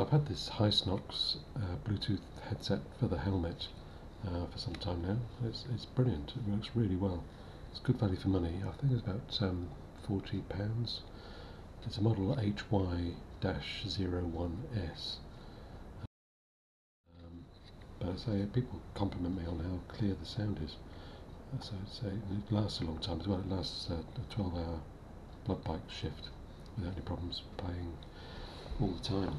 So I've had this Hysnox uh, Bluetooth headset for the helmet uh, for some time now. It's, it's brilliant. It works really well. It's good value for money. I think it's about um, forty pounds. It's a model HY-01S. Um, but I say people compliment me on how clear the sound is. So it's, uh, it lasts a long time as well. It lasts a 12-hour blood bike shift without any problems playing all the time,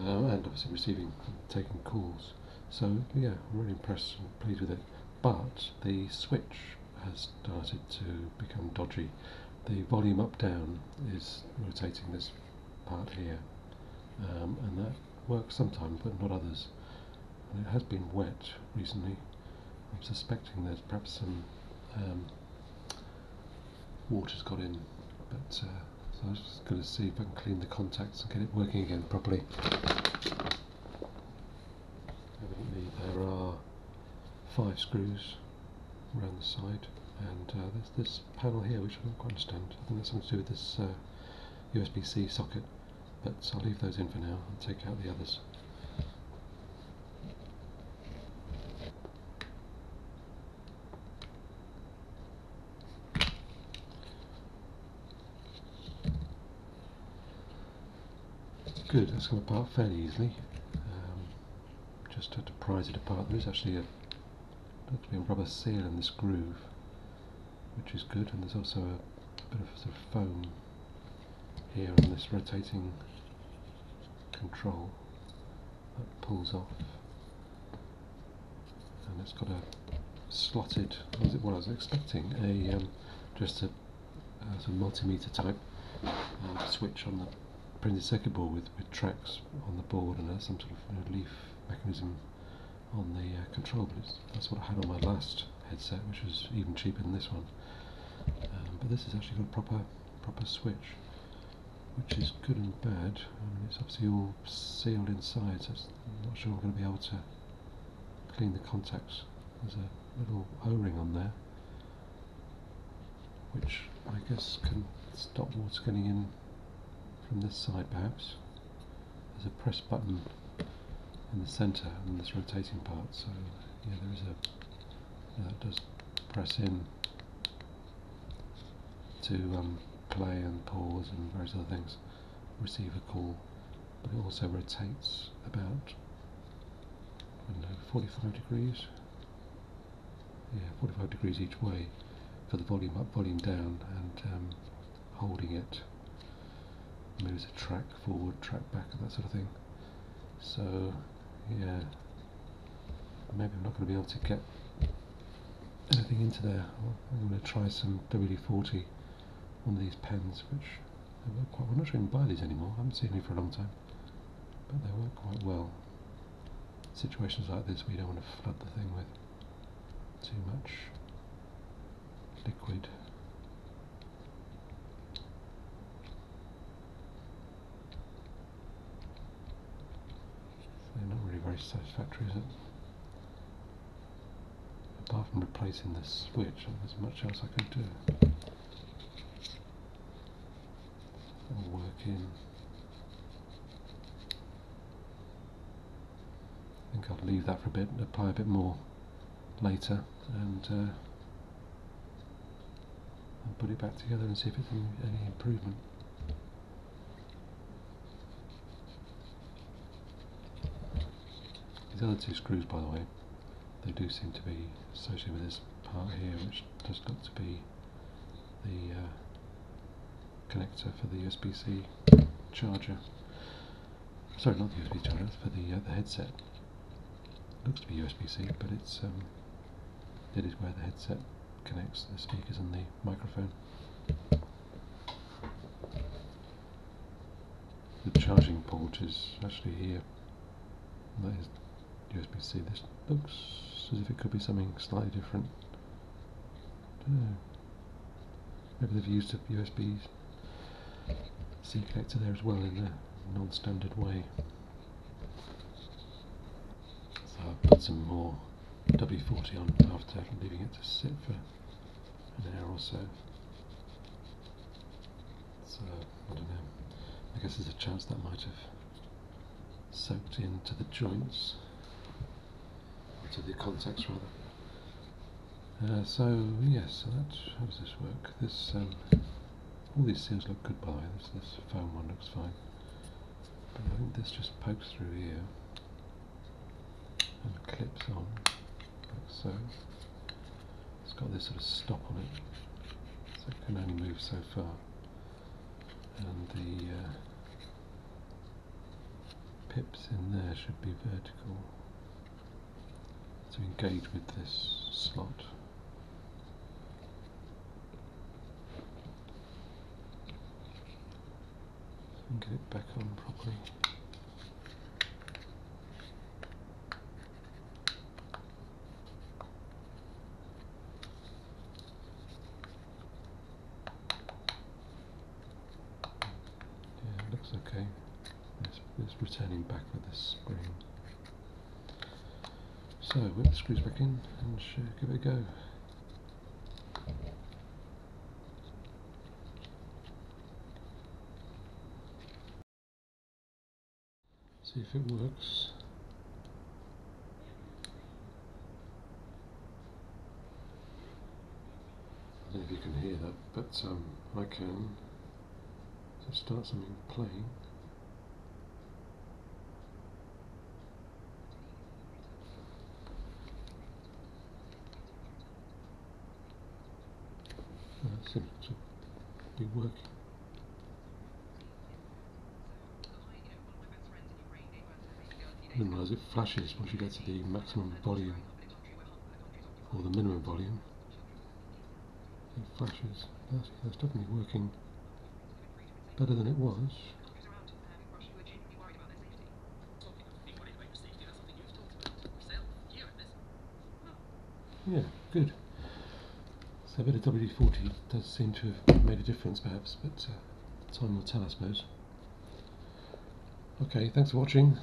um, and obviously receiving, taking calls. So yeah, I'm really impressed and pleased with it. But the switch has started to become dodgy. The volume up down is rotating this part here, um, and that works sometimes, but not others. And it has been wet recently. I'm suspecting there's perhaps some um, water's got in, but uh, so I'm just going to see if I can clean the contacts and get it working again properly. Evidently there are five screws around the side and uh, there's this panel here which I don't quite understand. I think that's something to do with this uh, USB-C socket but I'll leave those in for now and take out the others. Good, that's come apart fairly easily. Um, just had to prise it apart. There is actually a, looks to be a rubber seal in this groove, which is good, and there's also a bit of sort of foam here on this rotating control that pulls off. And it's got a slotted, was it what I was expecting, a um, just a, a sort of multimeter type uh, switch on the printed circuit board with, with tracks on the board and uh, some sort of leaf mechanism on the uh, control. But that's what I had on my last headset, which was even cheaper than this one. Um, but this has actually got a proper proper switch, which is good and bad. I mean, it's obviously all sealed inside, so I'm not sure I'm going to be able to clean the contacts. There's a little O-ring on there, which I guess can stop water getting in from this side perhaps. There's a press button in the centre and this rotating part, so yeah, there is a that does press in to um, play and pause and various other things, receive a call, but it also rotates about I don't know 45 degrees. Yeah, 45 degrees each way for the volume up, volume down, and um, holding it moves a track forward, track back, and that sort of thing. So, yeah, maybe I'm not going to be able to get anything into there. I'm going to try some WD-40, on these pens, which they work quite well. I'm not sure you can buy these anymore. I haven't seen any for a long time, but they work quite well. Situations like this you don't want to flood the thing with too much liquid. So not really very satisfactory, is it? Apart from replacing the switch, there's much else I can do. It'll work in. I think I'll leave that for a bit and apply a bit more later and, uh, and put it back together and see if it's any improvement. These other two screws, by the way, they do seem to be associated with this part here, which does got to be the uh, connector for the USB-C charger. Sorry, not the USB charger, for the uh, the headset. It looks to be USB-C, but it's um, it is where the headset connects the speakers and the microphone. The charging port is actually here. That is USB-C. This looks as if it could be something slightly different. don't know. Maybe they've used a USB-C connector there as well in a non-standard way. So I've put some more WD-40 on after leaving it to sit for an hour or so. So, I don't know. I guess there's a chance that might have soaked into the joints, to the context rather. Uh, so yes, so that how does this work? This um, all these seals look good by. This this foam one looks fine, but I think this just pokes through here and clips on like so. It's got this sort of stop on it, so it can only move so far, and the uh, pips in there should be vertical to engage with this slot. And get it back on properly. Yeah, it looks okay. It's, it's returning back with this spring. So, whip the screws back in and give it a go. See if it works. I don't know if you can hear that, but um, I can. So start something playing. Seems to be working. Didn't it flashes once you get to the maximum volume or the minimum volume. It flashes. That's, that's definitely working better than it was. Yeah, good. A bit of WD-40 does seem to have made a difference perhaps, but uh, time will tell I suppose. Okay, thanks for watching.